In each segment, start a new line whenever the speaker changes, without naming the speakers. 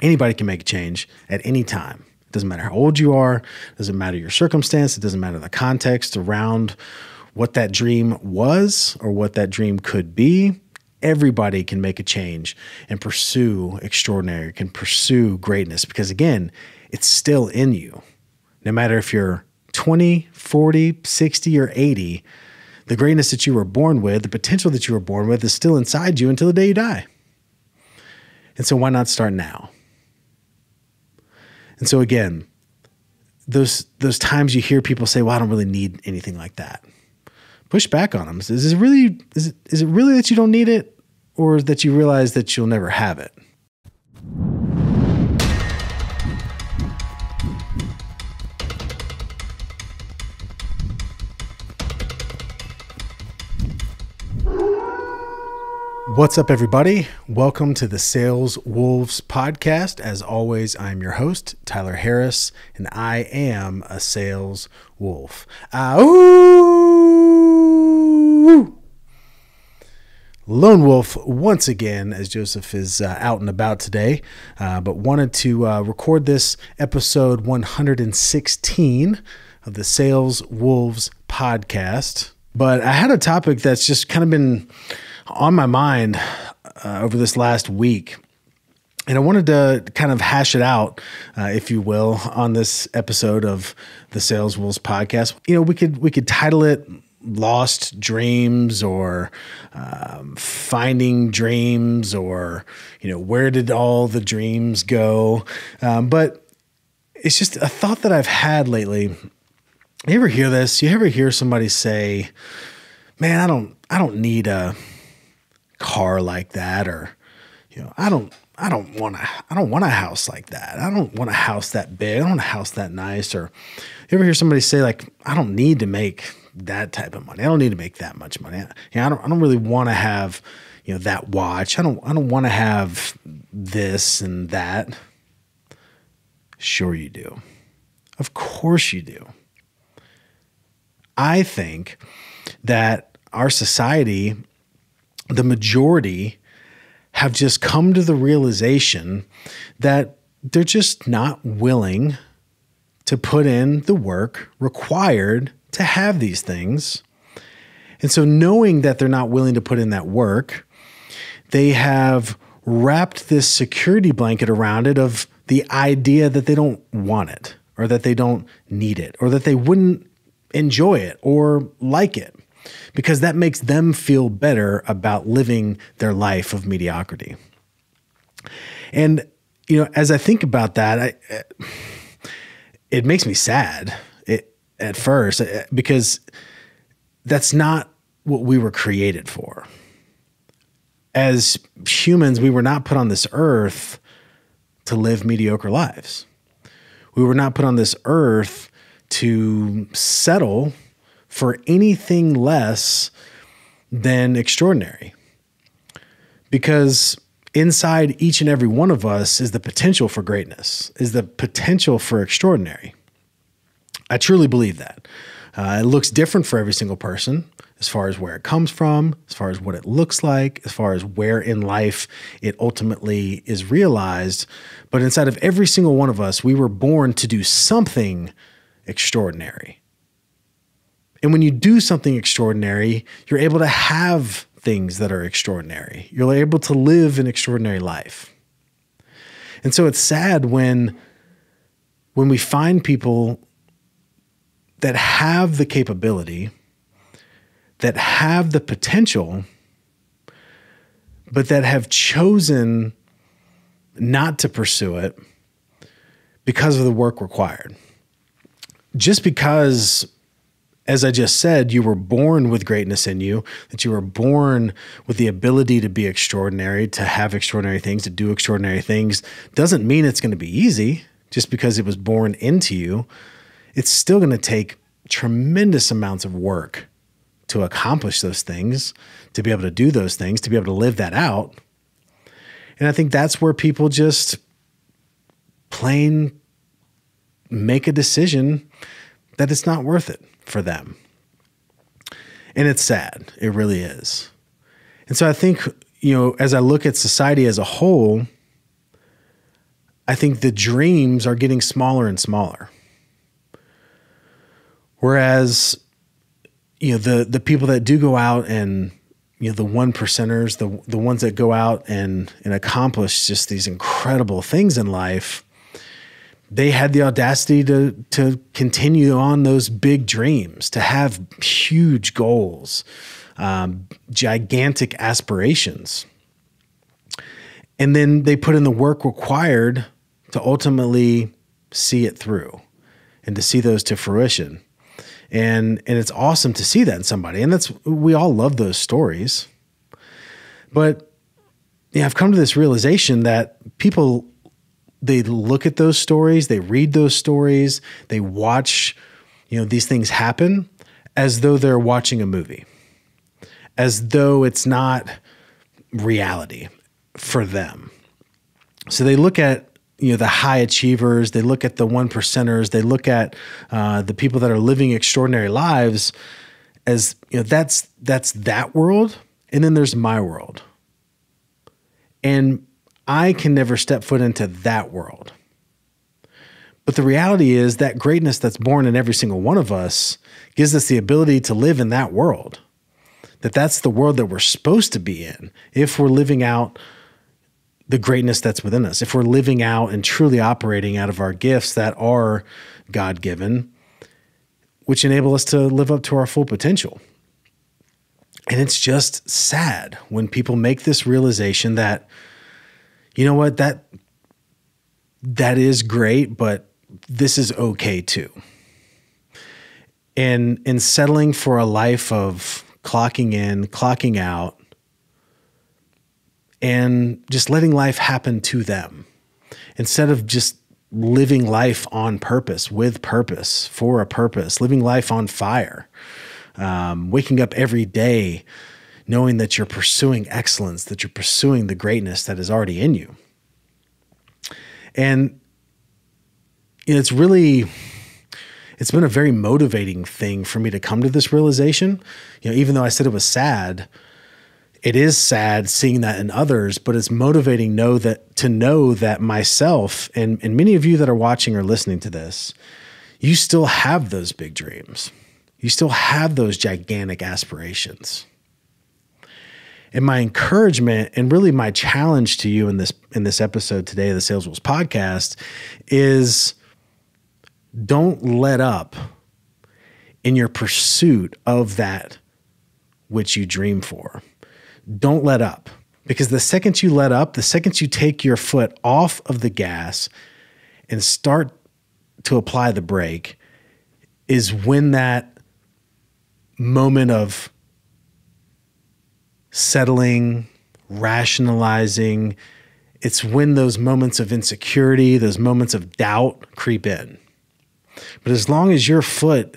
Anybody can make a change at any time. It doesn't matter how old you are, it doesn't matter your circumstance, it doesn't matter the context around what that dream was or what that dream could be. Everybody can make a change and pursue extraordinary, can pursue greatness because, again, it's still in you. No matter if you're 20, 40, 60, or 80, the greatness that you were born with, the potential that you were born with, is still inside you until the day you die. And so, why not start now? And so, again, those those times you hear people say, "Well, I don't really need anything like that." Push back on them. Is it really is it, is it really that you don't need it, or that you realize that you'll never have it? What's up, everybody? Welcome to the Sales Wolves podcast. As always, I'm your host, Tyler Harris, and I am a sales wolf. Ah! Lone Wolf once again, as Joseph is uh, out and about today, uh, but wanted to uh, record this episode 116 of the Sales Wolves podcast. But I had a topic that's just kind of been on my mind uh, over this last week. And I wanted to kind of hash it out, uh, if you will, on this episode of the Sales Wolves podcast. You know, we could we could title it "Lost Dreams" or um, "Finding Dreams" or you know, "Where did all the dreams go?" Um, but it's just a thought that I've had lately. You ever hear this? You ever hear somebody say, "Man, I don't, I don't need a." car like that or you know i don't i don't want to i don't want a house like that. I don't want a house that big. I don't want a house that nice or you ever hear somebody say like i don't need to make that type of money. I don't need to make that much money. You know, i don't i don't really want to have you know that watch. I don't i don't want to have this and that. Sure you do. Of course you do. I think that our society the majority have just come to the realization that they're just not willing to put in the work required to have these things. And so, knowing that they're not willing to put in that work, they have wrapped this security blanket around it of the idea that they don't want it, or that they don't need it, or that they wouldn't enjoy it or like it because that makes them feel better about living their life of mediocrity. And you know, as I think about that, I, it makes me sad it, at first uh, because that's not what we were created for. As humans, we were not put on this earth to live mediocre lives. We were not put on this earth to settle for anything less than extraordinary. Because inside each and every one of us is the potential for greatness, is the potential for extraordinary. I truly believe that. Uh, it looks different for every single person as far as where it comes from, as far as what it looks like, as far as where in life it ultimately is realized. But inside of every single one of us, we were born to do something extraordinary. And when you do something extraordinary, you're able to have things that are extraordinary. You're able to live an extraordinary life. And so it's sad when when we find people that have the capability, that have the potential, but that have chosen not to pursue it because of the work required. Just because as I just said, you were born with greatness in you, that you were born with the ability to be extraordinary, to have extraordinary things, to do extraordinary things, doesn't mean it's going to be easy just because it was born into you. It's still going to take tremendous amounts of work to accomplish those things, to be able to do those things, to be able to live that out. And I think that's where people just plain make a decision that it's not worth it for them. And it's sad. It really is. And so I think, you know, as I look at society as a whole, I think the dreams are getting smaller and smaller. Whereas, you know, the the people that do go out and you know the one percenters, the the ones that go out and and accomplish just these incredible things in life, they had the audacity to to continue on those big dreams, to have huge goals, um, gigantic aspirations, and then they put in the work required to ultimately see it through and to see those to fruition. And and it's awesome to see that in somebody. And that's we all love those stories. But yeah, I've come to this realization that people they look at those stories, they read those stories, they watch, you know, these things happen as though they're watching a movie. As though it's not reality for them. So they look at you know the high achievers they look at the one percenters they look at uh, the people that are living extraordinary lives as you know that's that's that world and then there's my world and i can never step foot into that world but the reality is that greatness that's born in every single one of us gives us the ability to live in that world that that's the world that we're supposed to be in if we're living out the greatness that's within us, if we're living out and truly operating out of our gifts that are God given, which enable us to live up to our full potential. And it's just sad when people make this realization that, you know what, that that is great, but this is okay too. And in settling for a life of clocking in, clocking out, and just letting life happen to them instead of just living life on purpose, with purpose, for a purpose, living life on fire, um, waking up every day knowing that you're pursuing excellence, that you're pursuing the greatness that is already in you. And it's really it's been a very motivating thing for me to come to this realization. You know, even though I said it was sad, it is sad seeing that in others, but it's motivating know that to know that myself and, and many of you that are watching or listening to this, you still have those big dreams. You still have those gigantic aspirations. And my encouragement and really my challenge to you in this in this episode today of the Sales Wolves podcast is don't let up in your pursuit of that which you dream for don't let up. Because the second you let up, the second you take your foot off of the gas and start to apply the brake, is when that moment of settling, rationalizing, it's when those moments of insecurity, those moments of doubt creep in. But as long as your foot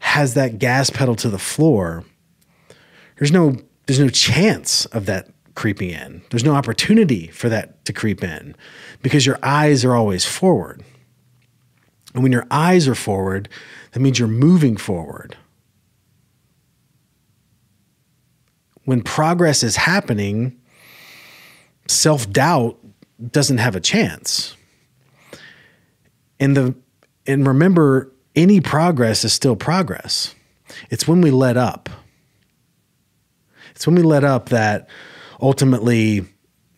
has that gas pedal to the floor, there's no there's no chance of that creeping in. There's no opportunity for that to creep in because your eyes are always forward. And when your eyes are forward, that means you're moving forward. When progress is happening, self doubt doesn't have a chance. And the and remember, any progress is still progress. It's when we let up it's when we let up that ultimately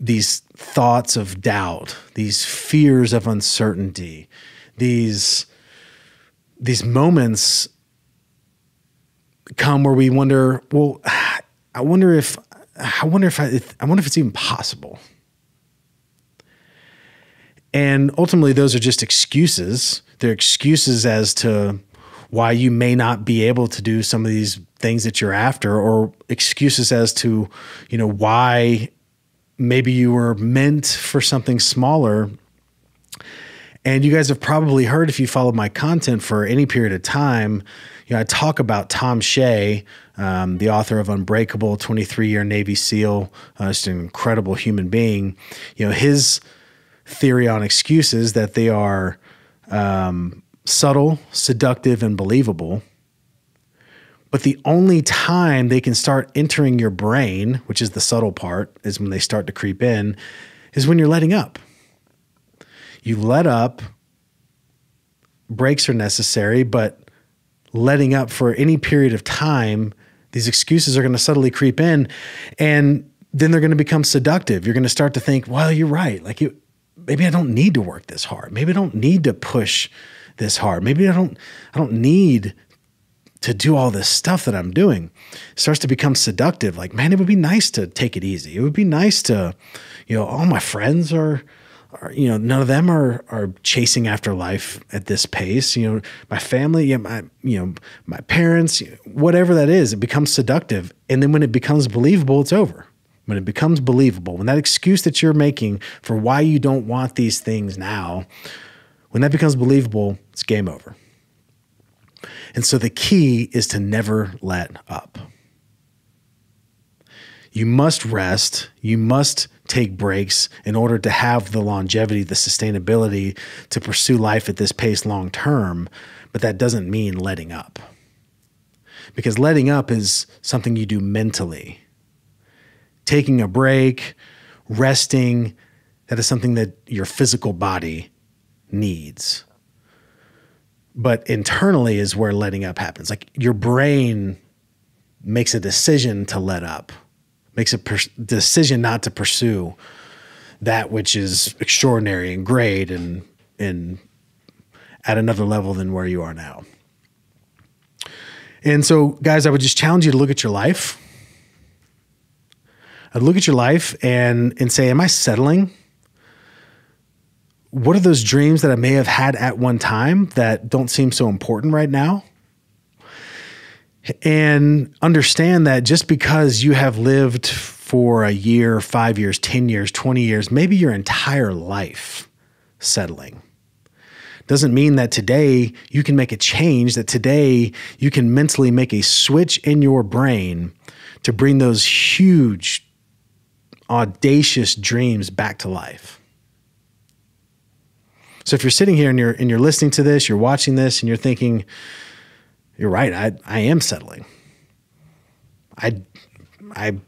these thoughts of doubt, these fears of uncertainty, these these moments come where we wonder, well, I wonder if I wonder if I, I wonder if it's even possible. And ultimately, those are just excuses. They're excuses as to why you may not be able to do some of these things that you're after or excuses as to, you know, why maybe you were meant for something smaller. And you guys have probably heard if you followed my content for any period of time, you know, I talk about Thom Shea, um, the author of Unbreakable, 23 year Navy SEAL, uh, just an incredible human being. You know, his theory on excuses that they are um, subtle, seductive, and believable. But the only time they can start entering your brain, which is the subtle part, is when they start to creep in, is when you're letting up. You let up. Breaks are necessary, but letting up for any period of time, these excuses are going to subtly creep in and then they're going to become seductive. You're going to start to think, well, you're right. Like you, maybe I don't need to work this hard. Maybe I don't need to push this hard. Maybe I don't, I don't need to do all this stuff that I'm doing. It starts to become seductive. Like, man, it would be nice to take it easy. It would be nice to, you know, all my friends are, are, you know, none of them are are chasing after life at this pace. You know, my family, yeah, my you know, my parents, whatever that is, it becomes seductive. And then when it becomes believable, it's over. When it becomes believable, when that excuse that you're making for why you don't want these things now, when that becomes believable, it's game over. And so the key is to never let up. You must rest. You must take breaks in order to have the longevity, the sustainability to pursue life at this pace long term. But that doesn't mean letting up. Because letting up is something you do mentally. Taking a break, resting, that is something that your physical body needs. But internally is where letting up happens. Like your brain makes a decision to let up makes a decision not to pursue that which is extraordinary and great and and at another level than where you are now. And so, guys, I would just challenge you to look at your life. I'd look at your life and and say, am I settling? What are those dreams that I may have had at one time that don't seem so important right now? And understand that just because you have lived for a year, five years, 10 years, 20 years, maybe your entire life settling doesn't mean that today you can make a change, that today you can mentally make a switch in your brain to bring those huge, audacious dreams back to life. So if you're sitting here and you're and you're listening to this, you're watching this and you're thinking, you're right. I I am settling. I I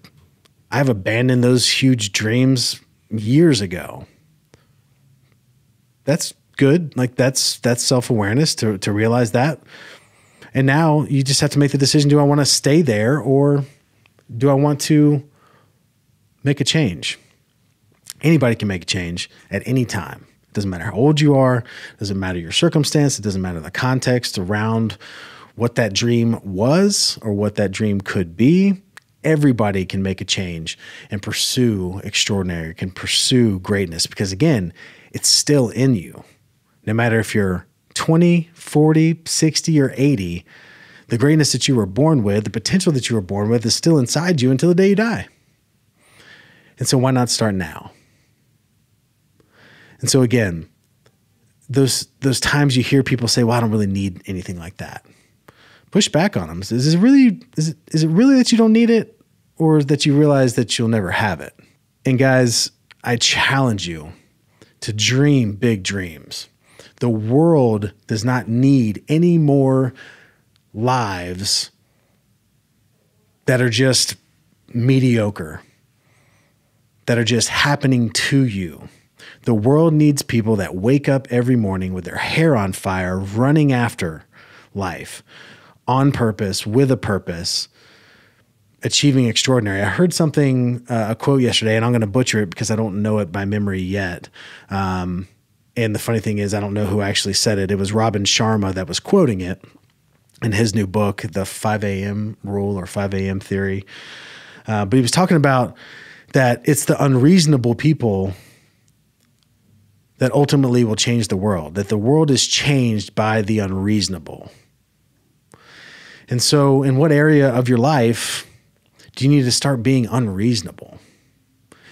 I've abandoned those huge dreams years ago. That's good. Like that's that's self-awareness to to realize that. And now you just have to make the decision do I want to stay there or do I want to make a change? Anybody can make a change at any time. It doesn't matter how old you are, doesn't matter your circumstance, it doesn't matter the context around what that dream was or what that dream could be. Everybody can make a change and pursue extraordinary, can pursue greatness because, again, it's still in you. No matter if you're 20, 40, 60, or 80, the greatness that you were born with, the potential that you were born with, is still inside you until the day you die. And so, why not start now? And so, again, those those times you hear people say, "Well, I don't really need anything like that." Push back on them. Is it really is it is it really that you don't need it, or that you realize that you'll never have it? And guys, I challenge you to dream big dreams. The world does not need any more lives that are just mediocre, that are just happening to you. The world needs people that wake up every morning with their hair on fire, running after life, on purpose, with a purpose, achieving extraordinary. I heard something, uh, a quote yesterday, and I'm going to butcher it because I don't know it by memory yet. Um, and the funny thing is, I don't know who actually said it. It was Robin Sharma that was quoting it in his new book, The 5 a.m. Rule or 5 a.m. Theory. Uh, but he was talking about that it's the unreasonable people that ultimately will change the world, that the world is changed by the unreasonable. And so, in what area of your life do you need to start being unreasonable?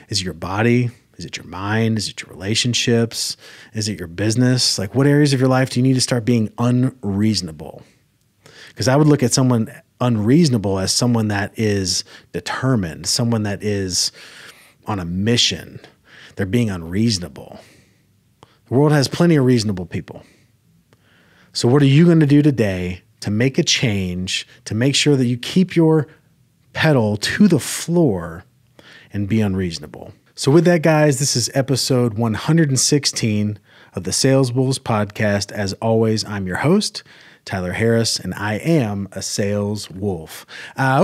Is it your body? Is it your mind? Is it your relationships? Is it your business? Like, what areas of your life do you need to start being unreasonable? Because I would look at someone unreasonable as someone that is determined, someone that is on a mission. They're being unreasonable. The world has plenty of reasonable people. So, what are you going to do today to make a change, to make sure that you keep your pedal to the floor and be unreasonable. So, with that, guys, this is episode 116 of the Sales Wolves podcast. As always, I'm your host, Tyler Harris, and I am a sales wolf. Uh,